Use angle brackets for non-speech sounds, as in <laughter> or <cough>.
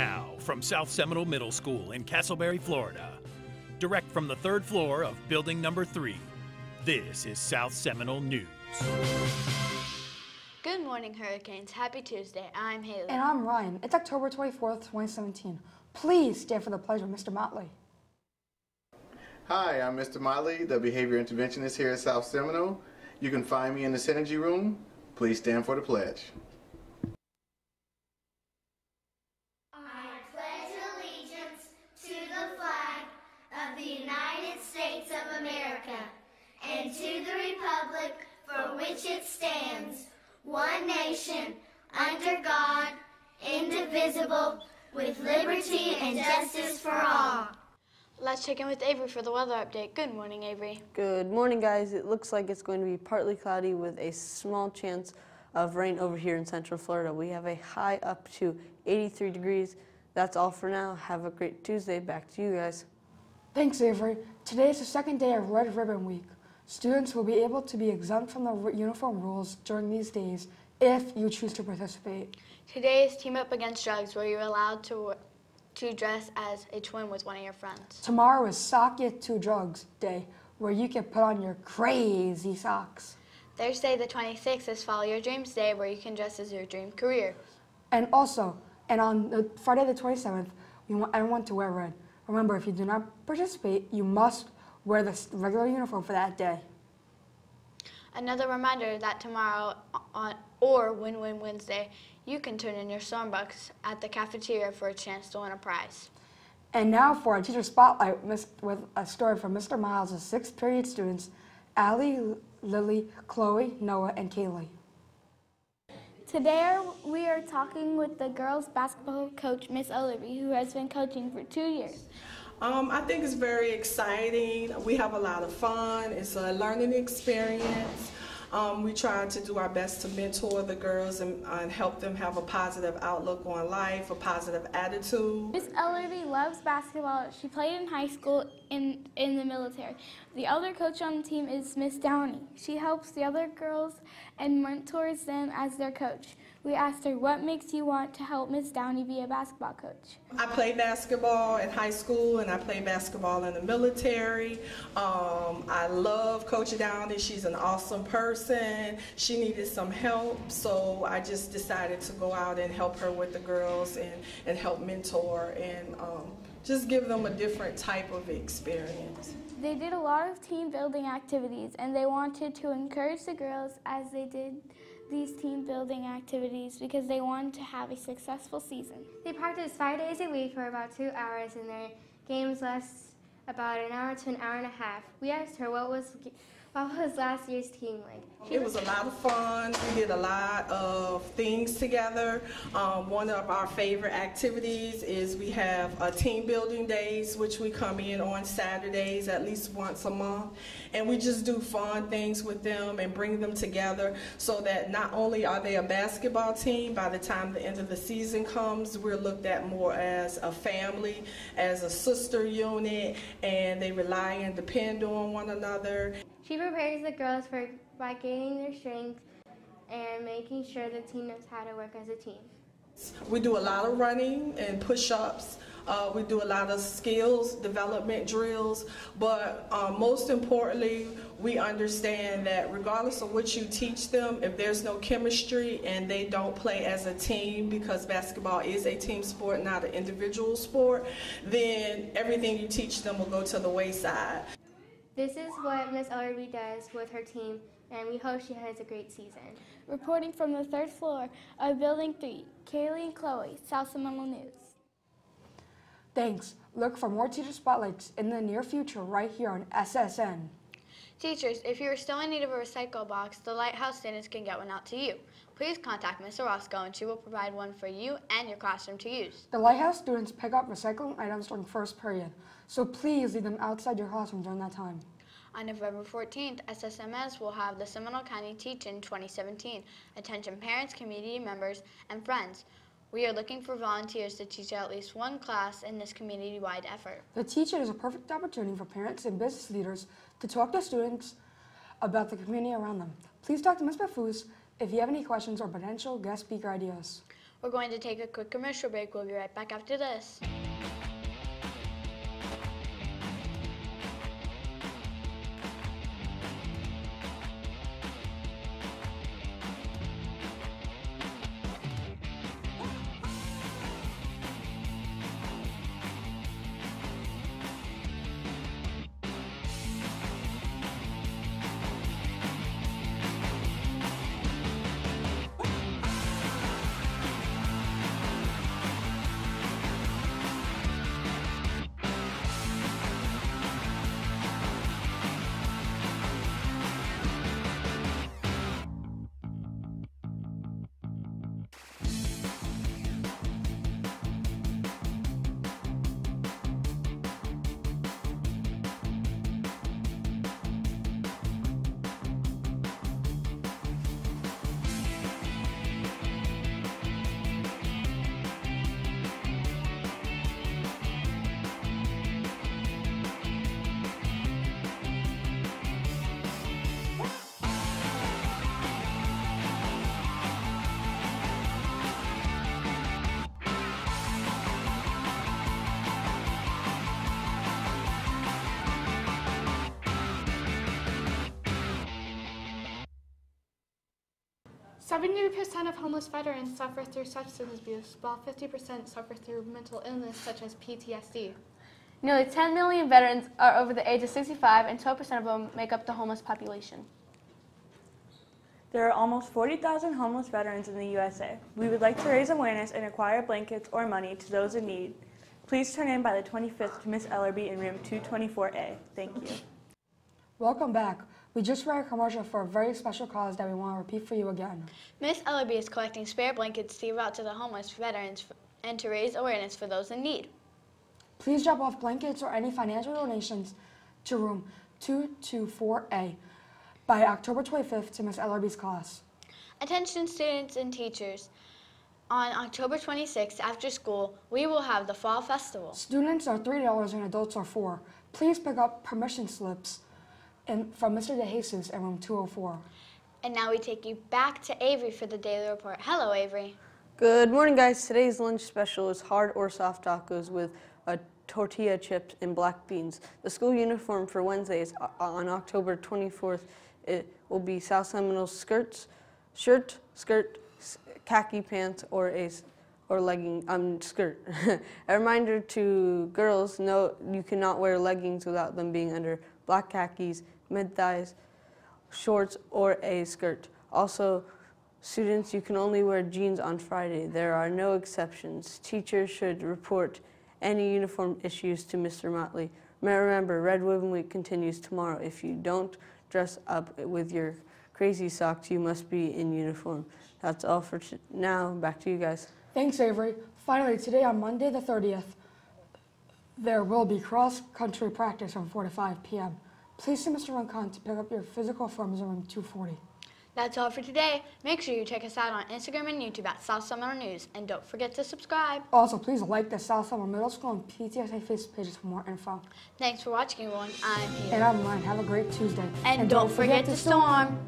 Now, from South Seminole Middle School in Casselberry, Florida, direct from the third floor of building number three, this is South Seminole News. Good morning, Hurricanes. Happy Tuesday. I'm Haley. And I'm Ryan. It's October 24th, 2017. Please stand for the pledge of Mr. Motley. Hi, I'm Mr. Motley, the behavior interventionist here at South Seminole. You can find me in the Synergy Room. Please stand for the pledge. I pledge allegiance to the flag of the United States of America and to the republic for which it stands, one nation, under God, indivisible, with liberty and justice for all. Let's check in with Avery for the weather update. Good morning, Avery. Good morning, guys. It looks like it's going to be partly cloudy with a small chance of rain over here in Central Florida. We have a high up to 83 degrees. That's all for now. Have a great Tuesday. Back to you guys. Thanks, Avery. Today is the second day of Red Ribbon Week. Students will be able to be exempt from the uniform rules during these days if you choose to participate. Today is Team Up Against Drugs, where you're allowed to to dress as a twin with one of your friends. Tomorrow is Sock It to Drugs Day, where you can put on your crazy socks. Thursday, the 26th, is Follow Your Dreams Day, where you can dress as your dream career. And also, and on the Friday the 27th, we want everyone to wear red. Remember, if you do not participate, you must wear the regular uniform for that day. Another reminder that tomorrow on or Win Win Wednesday, you can turn in your Stormbucks at the cafeteria for a chance to win a prize. And now for our teacher spotlight mis- with a story from Mr. Miles' sixth period students, Allie, Lily, Chloe, Noah, and Kaylee. Today we are talking with the girls basketball coach, Miss O'Leary, who has been coaching for two years. Um, I think it's very exciting. We have a lot of fun. It's a learning experience. Um, we try to do our best to mentor the girls and, and help them have a positive outlook on life, a positive attitude. Miss O'Leary loves basketball. She played in high school in, in the military. The other coach on the team is Miss Downey. She helps the other girls and mentors them as their coach. We asked her, what makes you want to help Miss Downey be a basketball coach? I played basketball in high school and I played basketball in the military. Um, I love Coach Downey. She's an awesome person. She needed some help, so I just decided to go out and help her with the girls and, and help mentor and um, just give them a different type of experience. They did a lot of team building activities and they wanted to encourage the girls as they did these team building activities because they wanted to have a successful season. They practice five days a week for about two hours, and their games last about an hour to an hour and a half. We asked her what was was last year's team like. It was a lot of fun. We did a lot of things together. Um, one of our favorite activities is we have a team building days, which we come in on Saturdays at least once a month. And we just do fun things with them and bring them together so that not only are they a basketball team, by the time the end of the season comes, we're looked at more as a family, as a sister unit, and they rely and depend on one another. She prepares the girls for by gaining their strength and making sure the team knows how to work as a team. We do a lot of running and push-ups. Uh, we do a lot of skills development drills, but uh, most importantly, we understand that regardless of what you teach them, if there's no chemistry and they don't play as a team, because basketball is a team sport, not an individual sport, then everything you teach them will go to the wayside. This is what Miss Ellerby does with her team, and we hope she has a great season. Reporting from the third floor of Building 3, Kaylee and Chloe, South Seminole News. Thanks. Look for more teacher spotlights in the near future right here on SSN. Teachers, if you are still in need of a recycle box, the Lighthouse students can get one out to you. Please contact Ms. Orozco and she will provide one for you and your classroom to use. The Lighthouse students pick up recycling items during first period, so please leave them outside your classroom during that time. On November 14th, SSMS will have the Seminole County Teach in 2017. Attention parents, community members, and friends. We are looking for volunteers to teach at least one class in this community-wide effort. The teacher is a perfect opportunity for parents and business leaders to talk to students about the community around them. Please talk to Ms. Bafus if you have any questions or potential guest speaker ideas. We're going to take a quick commercial break. We'll be right back after this. Seventy percent of homeless veterans suffer through substance abuse, while fifty percent suffer through mental illness such as PTSD. Nearly 10 million veterans are over the age of 65, and 12% of them make up the homeless population. There are almost 40,000 homeless veterans in the USA. We would like to raise awareness and acquire blankets or money to those in need. Please turn in by the 25th to Ms. Ellerby in room 224A. Thank you. Welcome back. We just ran a commercial for a very special cause that we want to repeat for you again. Miss Ellerby is collecting spare blankets to give out to the homeless veterans and to raise awareness for those in need. Please drop off blankets or any financial donations to room 224A by October 25th to Miss Ellerby's class. Attention students and teachers. On October 26th after school, we will have the Fall Festival. Students are $3 and adults are 4 Please pick up permission slips in, from Mr. DeJesus in room 204. And now we take you back to Avery for the daily report. Hello, Avery. Good morning, guys. Today's lunch special is hard or soft tacos with a tortilla chips and black beans. The school uniform for Wednesdays uh, on October 24th it will be South Seminole skirts, shirt, skirt, khaki pants, or a or legging um skirt. <laughs> a reminder to girls: no, you cannot wear leggings without them being under black khakis, mid thighs, shorts, or a skirt. Also, students, you can only wear jeans on Friday. There are no exceptions. Teachers should report any uniform issues to Mr. Motley. Remember, Red Ribbon Week continues tomorrow. If you don't dress up with your crazy socks, you must be in uniform. That's all for now. Back to you guys. Thanks, Avery. Finally, today on Monday the 30th, there will be cross-country practice from 4 to 5 p.m. Please see Mr. Runcan to pick up your physical forms in room 240. That's all for today. Make sure you check us out on Instagram and YouTube at South Seminole News. And don't forget to subscribe. Also, please like the South Seminole Middle School and PTSA Facebook pages for more info. Thanks for watching, everyone. I'm here. And I'm Ryan. Have a great Tuesday. And, don't, forget, to storm.